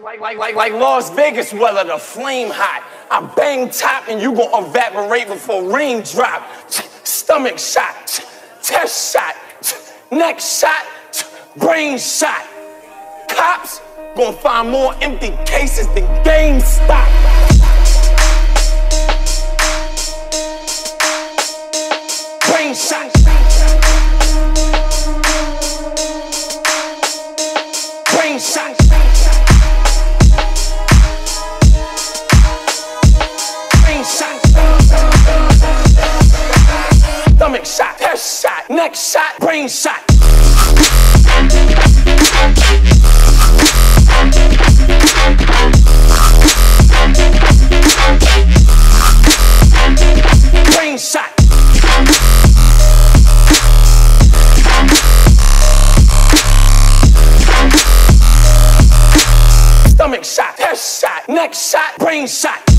Like, like, like, like Las Vegas weather, the flame hot. I bang top and you gon' evaporate before rain drop. Stomach shot, test shot, neck shot, brain shot. Cops gon' find more empty cases than GameStop. Brain shot. Brain shot. Brain shot. Stomach shot, chest shot, neck shot, brain shot.